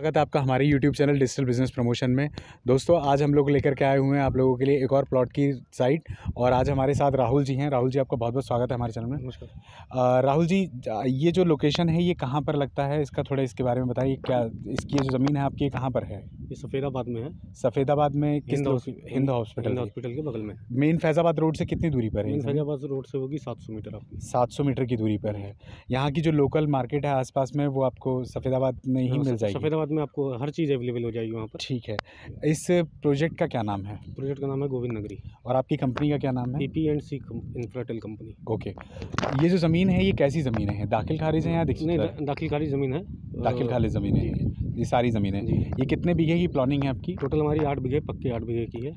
स्वागत है आपका हमारे YouTube channel digital business promotion में। दोस्तों आज हम लोग लेकर के आए हुए हैं आप लोगों के लिए एक और प्लॉट की साइट और आज हमारे साथ राहुल जी हैं। राहुल जी आपका बहुत बहुत स्वागत है हमारे चैनल में। नमस्कार। राहुल जी ये जो लोकेशन है ये कहाँ पर लगता है? इसका थोड़ा इसके बारे में बताइए क्या इसकी जो ज़मीन है आपकी कहाँ पर है? ये सफ़ेदाबाद में है। सफ़ेदाबाद में किस हिंद हॉस्पिटल हॉस्पिटल के बगल में। मेन फैज़ाबाद रोड से कितनी दूरी पर है मेन फैजाबाद रोड से होगी सात सौ मीटर आपकी। सात सौ मीटर की दूरी पर है। यहाँ की जो लोकल मार्केट है आसपास में वो आपको सफ़ेदाबाद में ही हाँ, मिल जाएगी। सफ़ेदाबाद में आपको हर चीज़ अवेलेबल हो जाएगी वहाँ पर। ठीक है। इस प्रोजेक्ट का क्या नाम है? प्रोजेक्ट का नाम है गोविंद नगरी। और आपकी कंपनी का क्या नाम है? P and C Infratel company. Okay. ये जो ज़मीन है ये कैसी ज़मीन है? दाखिल खारिज है या नहीं दाखिल खारिज ज़मीन है। दाखिल खारिज ज़मीन है। ये सारी ज़मीन। है ये कितने बीघे की प्लानिंग है आपकी? टोटल हमारी आठ बीघे पक्के आठ बीघे की है।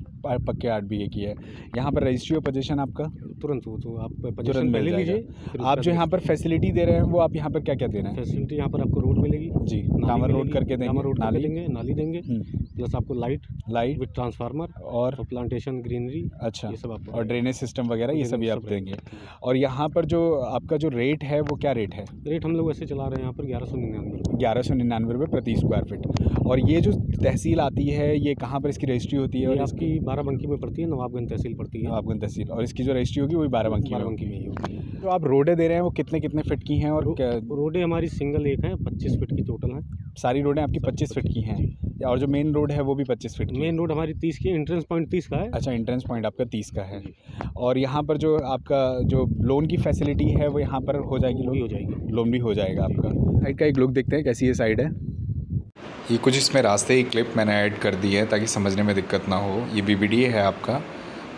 पक्के आठ बीघे की है। यहाँ पर रजिस्ट्री और पोजीशन आपका? तुरंत वो तो आप तुरंत पोजीशन मिल पहले लीजिए आप जो यहाँ पर फैसिलिटी दे रहे हैं वो आप यहाँ पर क्या क्या दे रहे हैं? फैसिलिटी यहाँ पर आपको रोड मिलेगी जी नाली रोड करके देंगे डामर रोड नाली। देंगे नाली देंगे हम्म, प्लस आपको लाइट लाइट विद ट्रांसफार्मर और? प्लांटेशन ग्रीनरी अच्छा। ये सब आपको और ड्रेनेज सिस्टम वगैरह ये सभी आप देंगे। और यहाँ पर जो आपका जो रेट है वो क्या रेट है? रेट हम लोग ऐसे चला रहे हैं यहाँ पर ग्यारह सौ निन्यानवे ग्यारह सौ निन्यानवे रुपये प्रति स्क्वायर फीट और ये जो तहसील आती है ये कहाँ पर इसकी रजिस्ट्री होती है और आपकी बाराबंकी में पड़ती है नवाबगंज तहसील पड़ती है। नवाबगंज तहसील। और इसकी जो रजिस्ट्री होगी वही बाराबंकी बाराबंकी में ही होती है जो आप रोडें दे रहे हैं वो कितने कितने फिट की हैं और रोडें हमारी सिंगल एक हैं पच्चीस फिट की टोटल हैं। सारी रोडें आपकी पच्चीस फिट की हैं। और जो मेन रोड है वो भी पच्चीस फिट मेन रोड हमारी तीस की एंट्रेंस पॉइंट तीस का है। अच्छा एंट्रेंस पॉइंट आपका तीस का है। और यहाँ पर जो आपका जो लोन की फैसिलिटी है वो यहाँ पर हो जाएगी? वो भी लोन हो जाएगी। लोन भी हो जाएगा आपका। साइड का एक लुक देखते हैं कैसी ये साइड है। ये कुछ इसमें रास्ते ही क्लिप मैंने ऐड कर दी है ताकि समझने में दिक्कत ना हो। ये बी है आपका।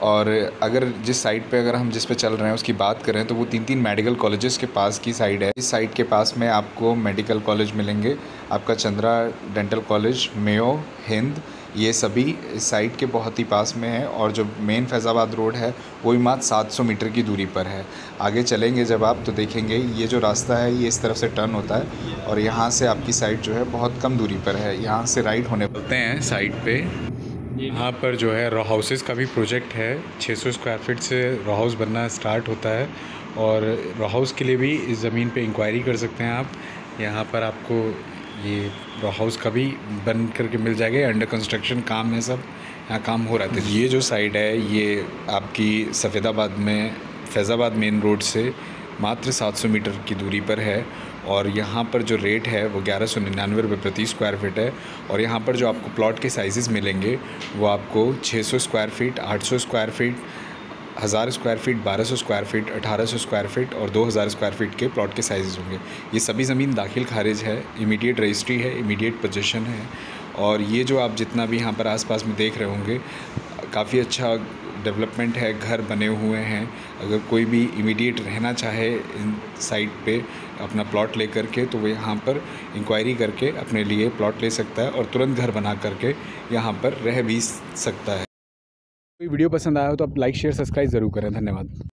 और अगर जिस साइड पे अगर हम जिस पे चल रहे हैं उसकी बात करें तो वो तीन तीन मेडिकल कॉलेजेस के पास की साइड है। इस साइड के पास में आपको मेडिकल कॉलेज मिलेंगे। आपका Chandra dental college Mayo Hind ये सभी साइड के बहुत ही पास में है और जो मेन फैज़ाबाद रोड है, वो भी मात्र 700 मीटर की दूरी पर है। आगे चलेंगे जब आप तो देखेंगे ये जो रास्ता है, ये इस तरफ़ से टर्न होता है और यहाँ से आपकी साइड जो है बहुत कम दूरी पर है। यहाँ से राइट होने बोलते हैं साइड पे। यहाँ पर जो है रॉ हाउसेस का भी प्रोजेक्ट है। 600 स्क्वायर फीट से रॉ हाउस बनना स्टार्ट होता है और रॉ हाउस के लिए भी इस ज़मीन पे इंक्वायरी कर सकते हैं आप। यहाँ पर आपको ये हाउस का भी बन करके मिल जाएगा अंडर कंस्ट्रक्शन काम है सब, यहाँ काम हो रहा था ये जो साइड है, ये आपकी सफ़ेदाबाद में, फैज़ाबाद मेन रोड से मात्र 700 मीटर की दूरी पर है और यहाँ पर जो रेट है, वो ग्यारह सौ निन्यानवे रुपये प्रति स्क्वायर फीट है और यहाँ पर जो आपको प्लॉट के साइजेस मिलेंगे, वो आपको 600 स्क्वायर फीट 800 स्क्वायर फीट हज़ार square feet 1200 square feet 1800 square feet और 2000 स्क्वायर फीट के प्लॉट के साइज़ होंगे। ये सभी ज़मीन दाखिल खारिज है इमीडिएट रजिस्ट्री है इमीडिएट पोजीशन है और ये जो आप जितना भी यहाँ पर आसपास में देख रहे होंगे, काफ़ी अच्छा डेवलपमेंट है, घर बने हुए हैं। अगर कोई भी इमीडिएट रहना चाहे इन साइट पे अपना प्लॉट ले करके तो वो यहाँ पर इंक्वायरी करके अपने लिए प्लॉट ले सकता है और तुरंत घर बना करके यहाँ पर रह भी सकता है। कोई वीडियो पसंद आया हो तो आप लाइक शेयर सब्सक्राइब ज़रूर करें। धन्यवाद।